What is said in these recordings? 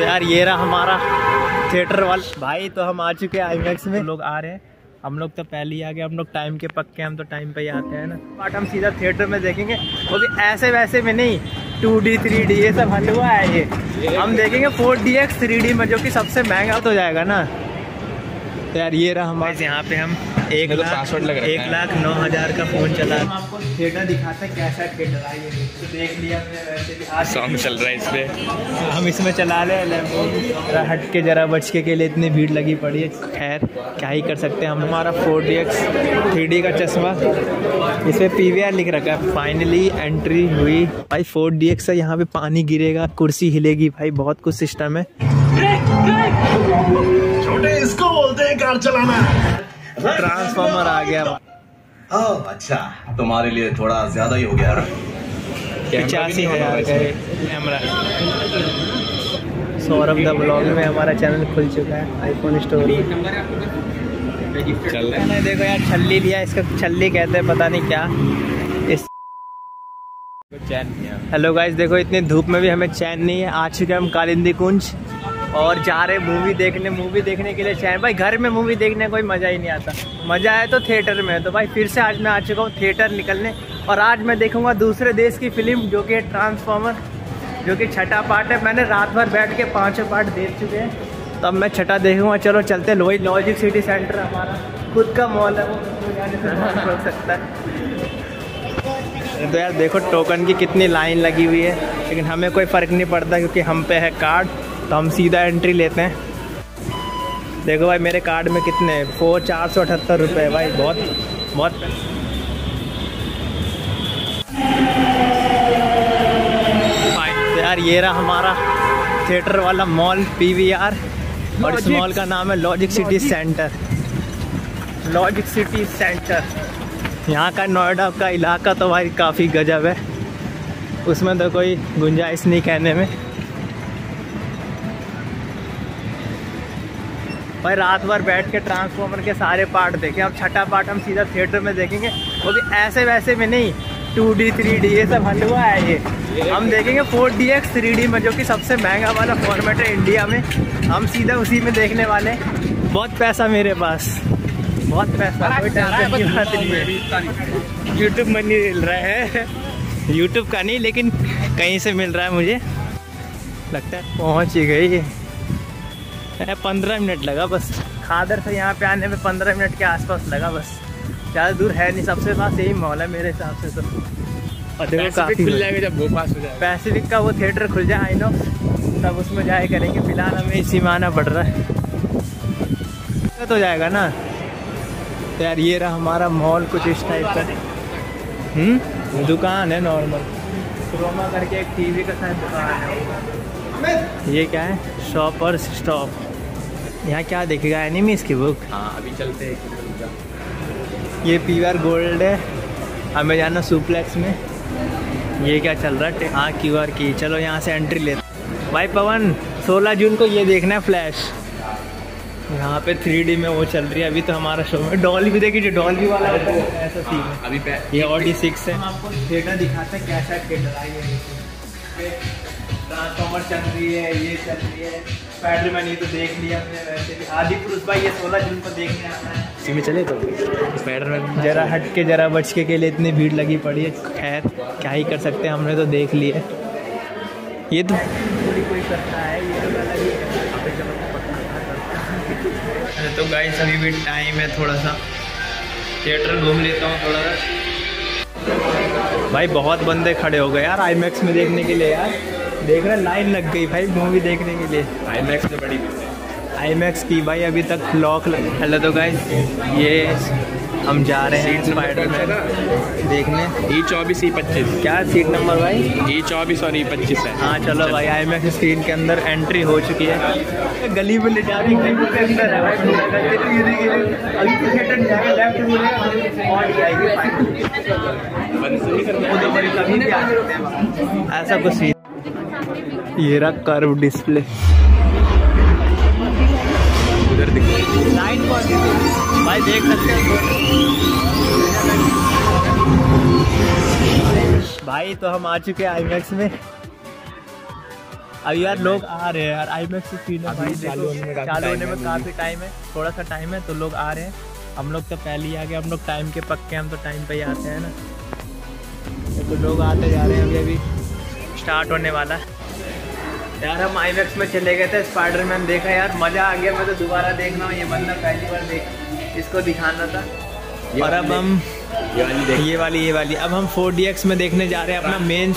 तो यार ये रहा हमारा थिएटर वाल। भाई तो हम आ चुके हैं आईमैक्स में। लोग आ रहे हैं। हम लोग तो पहले ही आ गए हम लोग टाइम के पक्के हम तो टाइम पे ही आते हैं ना। बट हम सीधा थिएटर में देखेंगे। वो भी ऐसे वैसे में नहीं टू डी थ्री डी ये सब हलवा है ये। हम देखेंगे four D X three D में जो कि सबसे महँगा तो जाएगा ना। तो यार ये रहा हमारे यहाँ पे हम एक लाख लग एक लाख नौ हज़ार का फ़ोन चला हम आपको थिएटर दिखाते हैं कैसा थिएटर है ये। तो देख लिया हमने वैसे भी। सॉन्ग चल रहा है इस पे। हम इसमें चला रहे हैं हट के जरा बच के के लिए इतनी भीड़ लगी पड़ी है। खैर क्या ही कर सकते हैं हम। हमारा four D X three D का चश्मा। इस पर पी वी आर लिख रखा है। फाइनली एंट्री हुई। भाई फोर डी एक्स है यहाँ पे पानी गिरेगा कुर्सी हिलेगी। भाई बहुत कुछ सिस्टम है। छोटे इसको। बोलते हैं कार चलाना। ट्रांसफार्मर आ गया। ओह अच्छा। तुम्हारे लिए थोड़ा ज़्यादा ही हो गया। पचासी हज़ार का कैमरा। सौरभ द ब्लॉग में हमारा चैनल खुल चुका है आईफोन स्टोर चल। रहा है। देखो यार छल्ली लिया इसका छल्ली कहते हैं पता नहीं क्या। इस हेलो गाइस देखो इतनी धूप में भी हमें चैन नहीं है। आ चुके हम कालिंदी कुंज। और जा रहे मूवी देखने मूवी देखने के लिए चैन भाई, घर में मूवी देखने कोई मज़ा ही नहीं आता। मज़ा है तो थिएटर में तो भाई, फिर से आज मैं आ चुका हूँ थिएटर निकलने। और आज मैं देखूँगा दूसरे देश की फ़िल्म जो कि है ट्रांसफॉर्मर जो कि छठा पार्ट है। मैंने रात भर बैठ के पाँचों पार्ट देख चुके हैं। तो अब मैं छठा देखूँगा। चलो, चलते वही लॉजिक सिटी सेंटर हमारा। खुद का मॉल है वो। सकता है तो यार, देखो टोकन की कितनी लाइन लगी हुई है। लेकिन हमें कोई फ़र्क नहीं पड़ता, क्योंकि हम पे है कार्ड तो हम सीधा एंट्री लेते हैं। देखो भाई मेरे कार्ड में कितने हैं? फोर चार सौ अठहत्तर रुपये भाई बहुत बहुत तो यार ये रहा हमारा थिएटर वाला मॉल पी वी आर और इस मॉल का नाम है Logix City Centre Logix City Centre यहाँ का नोएडा का इलाका तो भाई काफ़ी गजब है। उसमें तो कोई गुंजाइश नहीं कहने में। भाई रात भर बैठ के ट्रांसफॉर्मर के सारे पार्ट देखे। अब छठा पार्ट हम सीधा थिएटर में देखेंगे। वो भी ऐसे वैसे में नहीं टू डी थ्री डी ये सब हलवा है ये। हम देखेंगे four D X three D में जो कि सबसे महँगा वाला फॉर्मेट है इंडिया में। हम सीधा उसी में देखने वाले। बहुत पैसा मेरे पास। बहुत पैसा कोई टेंशन की बात नहीं है। यूट्यूब में नहीं मिल रहा है। यूट्यूब का नहीं लेकिन कहीं से मिल रहा है मुझे। लगता है पहुँच ही गई। पंद्रह मिनट लगा बस। खादर से यहाँ पे आने में पंद्रह मिनट के आसपास लगा बस। ज़्यादा दूर है नहीं सबसे पास यही मॉल है मेरे हिसाब से तो। और देखो पैसिफिक काफ़ी खुल जाएगा जब वो पास हो जाएगा। पैसिफिक का वो थिएटर खुल जाए आई नो तब उसमें जाए करेंगे फ़िलहाल हमें इसी में आना पड़ रहा है। तो जाएगा ना। तो यार ये रहा हमारा मॉल कुछ इस टाइप का। हम्म? दुकान है नॉर्मल क्रोमा करके एक टीवी का शायद दुकान है। ये क्या है? शॉप और स्टॉप यहाँ क्या देखेगा? एनिमी इसकी बुक हाँ अभी चलते हैं ये पीवर गोल्ड है हमें जाना सुप्लेक्स में। ये क्या चल रहा है? हाँ क्यू आर की। चलो यहाँ से एंट्री लेते भाई पवन 16 जून को ये देखना है फ्लैश यहाँ पे 3D में वो चल रही है। अभी तो हमारा शो में डॉल भी देखी जो डॉल भी वाला है वो ऐसा सीन है। अभी ये ऑडी सिक्स है। हम आपको थिएटर दिखाते हैं कैसा थिएटर है ये ट्रांसफॉर्मर चल रही है ये चल रही है। स्पाइडरमैन ये तो देख लिया हमने वैसे भी। आदि पुरुष भाई ये सोलह जून को देखने आना है। इसी में चले तो? स्पाइडरमैन जरा हट के जरा बच के के लिए इतनी भीड़ लगी पड़ी है। खैर क्या ही कर सकते हैं हमने तो देख लिया ये तो कोई करता है ये तो ही है। तो गाइस अभी भी टाइम है थोड़ा सा थिएटर घूम लेता हूँ थोड़ा। सा भाई बहुत बंदे खड़े हो गए यार आईमैक्स में देखने के लिए यार। देख रहे लाइन लग गई भाई मूवी देखने के लिए। आईमैक्स में बड़ी। आई मैक्स की भाई अभी तक लॉक लग हेलो तो गाइस ये हम जा रहे हैं सीट नंबर स्पाइडरमैन देखने। ई चौबीस ई पच्चीस। क्या सीट नंबर भाई? ई चौबीस और ई पच्चीस है। हाँ चलो भाई आई मैक्स स्क्रीन के अंदर एंट्री हो चुकी है। गली में ले जा रही है तो तो। ऐसा कुछ सीन ये रहा कर्व डिस्प्ले उधर दिख भाई देख सकते हैं। भाई तो हम आ चुके हैं आईमैक्स में। अब यार लोग आ रहे हैं यार। आई मैक्स स्क्रीन भाई। चालू होने में काफ़ी चालू होने में काफ़ी टाइम है। थोड़ा सा टाइम है तो लोग आ रहे हैं। हम लोग तो पहले ही आ गए। हम लोग टाइम के पक्के हम तो टाइम पे ही आते हैं ना। तो लोग आते जा रहे हैं अभी अभी। स्टार्ट होने वाला है। यार हम IMAX में चले गए थे स्पाइडर मैन देखा यार मज़ा आ गया मैं तो दोबारा देख रहा हूँ ये बंदा पहली बार देख इसको दिखाना था। और अब हम ये वाली ये वाली ये वाली। अब हम 4DX में देखने जा रहे हैं अपना मेन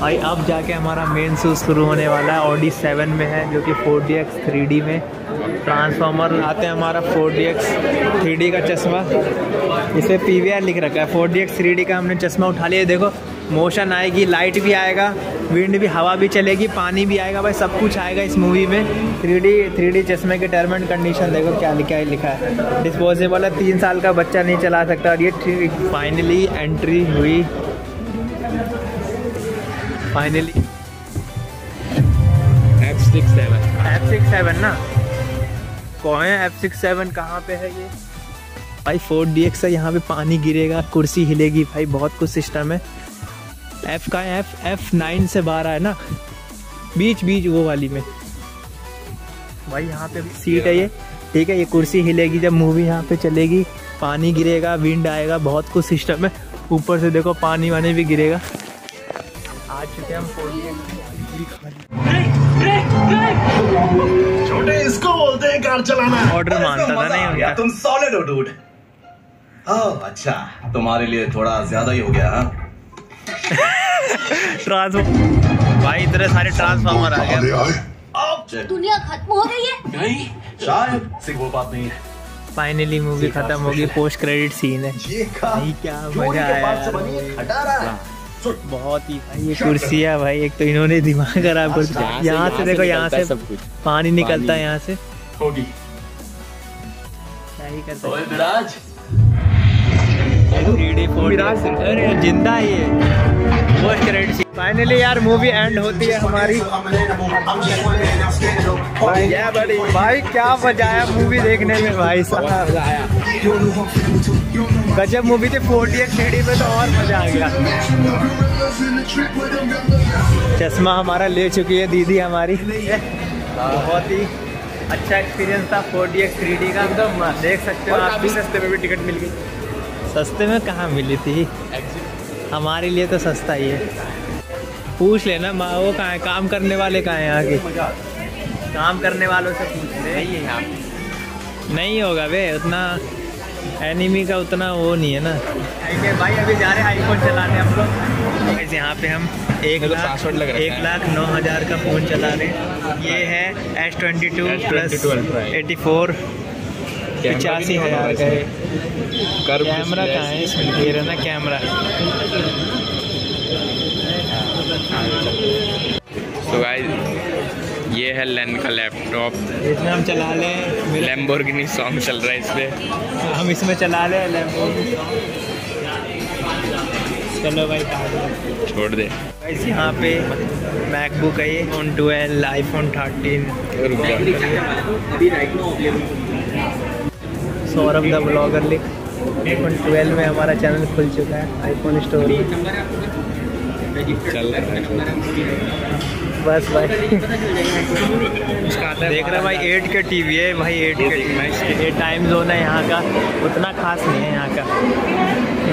भाई अब जाके हमारा मेन शो शुरू होने वाला है ऑडी 7 में है जो कि 4DX 3D में। ट्रांसफॉर्मर आते हैं हमारा 4DX 3D का चश्मा। इस पी लिख रखा है 4DX 3D का हमने चश्मा उठा लिया। देखो मोशन आएगी लाइट भी आएगा विंड भी हवा भी चलेगी पानी भी आएगा भाई सब कुछ आएगा इस मूवी में। 3D 3D चश्मे के टर्म एंड कंडीशन देखो क्या लिखा है लिखा है। डिस्पोजेबल है तीन साल का बच्चा नहीं चला सकता और ये फाइनली एंट्री हुई। Finally F six seven F six seven ना? कौन है एफ़ सिक्स सेवन कहाँ पे है ये? भाई फोर डी एक्स है यहाँ पे पानी गिरेगा कुर्सी हिलेगी। भाई बहुत कुछ सिस्टम है। एफ़ का एफ़ एफ़ नाइन से बारह है ना? बीच बीच वो वाली में। भाई यहाँ पे भी सीट है ये। ठीक है ये कुर्सी हिलेगी जब मूवी यहाँ पे चलेगी। पानी गिरेगा विंड आएगा बहुत कुछ सिस्टम है। ऊपर से देखो पानी वानी भी गिरेगा। आ चुके हम छोटे इसको बोलते हैं कार चलाना। ऑर्डर मानता था नहीं तुम सॉलिड हो डूड अच्छा तुम्हारे लिए थोड़ा ज़्यादा ही हो गया हाँ? ट्रांसफॉर्म भाई इतने सारे ट्रांसफार्मर आ गए। अब दुनिया खत्म हो गई है। नहीं शायद। वो बात नहीं है। फाइनली मूवी खत्म होगी पोस्ट क्रेडिट सीन है। ये भाई क्या मज़ा आया है? बहुत ही भाई ये कुर्सी है भाई एक तो इन्होंने दिमाग खराब कर दिया। यहाँ से देखो यहाँ से सब कुछ। पानी निकलता है यहाँ से। होगी। क्या ही कर सकते ओए विराज थ्री डी फोर अरे ज़िंदा ही है पोस्ट क्रेडिट सीन फाइनली यार मूवी एंड होती है हमारी। भाई भाई क्या मज़ा आया मूवी देखने में भाई साहब। गजब मूवी थी फोर्टी एट थ्री में तो और मज़ा आ गया। चश्मा हमारा ले चुकी है दीदी हमारी। बहुत ही अच्छा एक्सपीरियंस था फोर्टी एक्स थ्री डी का। देख सकते हो आप भी। सस्ते में भी टिकट मिल गई। सस्ते में कहाँ मिली थी? हमारे लिए तो सस्ता ही है। पूछ लेना माँ वो कहाँ है? काम करने वाले कहाँ हैं यहाँ के काम करने वालों से पूछ ले। नहीं है यहाँ। नहीं होगा बे उतना एनिमी का उतना वो नहीं है ना। भाई अभी जा रहे हैं आईफोन चलाने हम लोग। गाइस, यहाँ पे हम एक लाख लग एक लाख नौ हज़ार का फ़ोन चला रहे हैं। ये है S twenty two plus S22 eighty four पचासी हज़ार का है। कैमरा कहाँ है इसमें ये रहा ना कैमरा तो गाइस ये है लेन का लैपटॉप इसमें हम चला लें लैम्बोर्गिनी सॉन्ग चल रहा है इस पे हम इसमें चला लें चलो भाई छोड़ दे। गाइस यहाँ पे मैकबुक है ये फ़ोन ट्वेल्व आईफोन थर्टीन रुक जा। सौरभ द ब्लॉगर लिख। आईफोन ट्वेल्व में हमारा चैनल खुल चुका है आईफोन स्टोरी बस भाई। देख रहे भाई एट के टीवी है भाई एट के टीवी ये टाइम जोन है यहाँ का उतना खास नहीं है यहाँ का।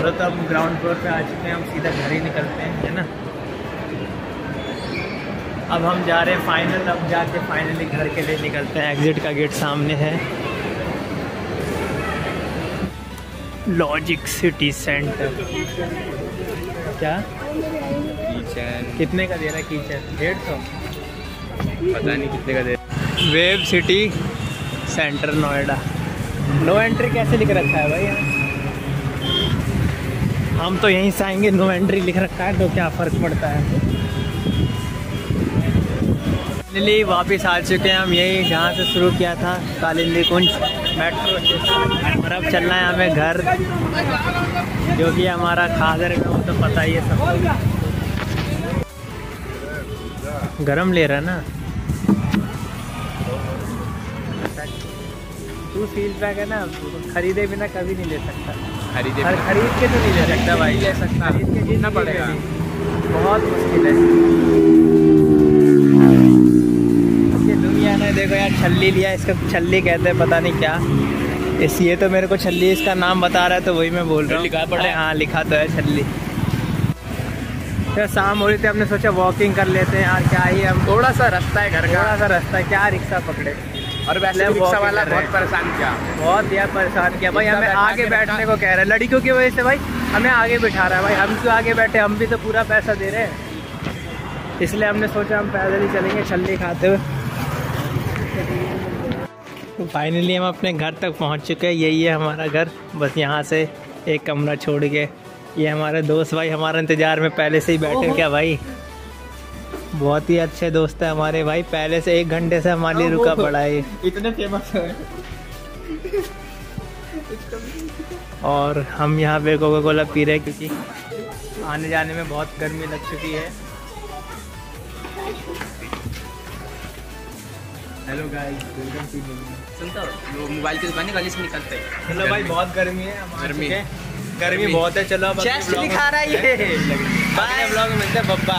तो अब ग्राउंड फ्लोर पे आ चुके हैं हम सीधा घर ही निकलते हैं है ना? अब हम जा रहे हैं फाइनल अब जाके फाइनली घर के लिए निकलते हैं। एग्जिट का गेट सामने है। Logix City Centre. क्या? किचन कितने का दे रहा है किचन डेढ़ सौ? पता नहीं कितने का दे रहा web City Centre Noida. No entry कैसे लिख रखा है भाई यहाँ? हम तो यहीं से आएँगे नो एंट्री लिख रखा है तो क्या फ़र्क पड़ता है? फाइनली वापस आ चुके हैं हम यही जहाँ से शुरू किया था कालिंदी कुंज मेट्रो स्टेशन। और अब चलना है हमें घर जो कि हमारा खादर में वो तो पता ही है सबको गरम ले रहा ना? तू सील पैक है ना खरीदे बिना कभी नहीं ले सकता। खरीदे खर- खरीद के तो नहीं ले सकता भाई। ले सकता। खरीद के में पड़ेगा बहुत मुश्किल है। देखो यार छल्ली लिया इसका छल्ली कहते हैं पता नहीं क्या। इस ये तो मेरे को छल्ली इसका नाम बता रहा है तो वही मैं बोल रहा हूँ। लिखा पड़ा हाँ। लिखा तो है छल्ली। फिर शाम हो रही थी हमने सोचा वॉकिंग कर लेते हैं यार क्या ही हम थोड़ा सा रास्ता है घर का। थोड़ा सा रास्ता है क्या रिक्शा पकड़े। और वैसे रिक्शा वाला बहुत परेशान किया। बहुत यार परेशान किया। भाई हमें आगे बैठने को कह रहे हैं लड़कियों की वजह से भाई हमें आगे बिठा रहा है भाई हम क्यों आगे बैठे हम भी तो पूरा पैसा दे रहे हैं। इसलिए हमने सोचा हम पैदल ही चलेंगे छल्ली खाते हुए। फाइनली हम अपने घर तक पहुँच चुके हैं। यही है हमारा घर। बस यहाँ से एक कमरा छोड़ के। ये हमारे दोस्त भाई हमारे इंतज़ार में पहले से ही बैठे क्या भाई? बहुत ही अच्छे दोस्त है हमारे भाई। पहले से एक घंटे से हमारे लिए रुका पड़ा है। इतने फ़ेमस है। और हम यहाँ पे कोका कोला पी रहे हैं क्योंकि आने जाने में बहुत गर्मी लग चुकी है। हेलो गाइस वेलकम टू सुनता मोबाइल की दुकान गली से निकलते हैं। चलो भाई बहुत गर्मी है गर्मी। गर्मी बहुत है चलो अब दिखा रहा है ये। बाय ब्लॉग में मिलते हैं बब्बा।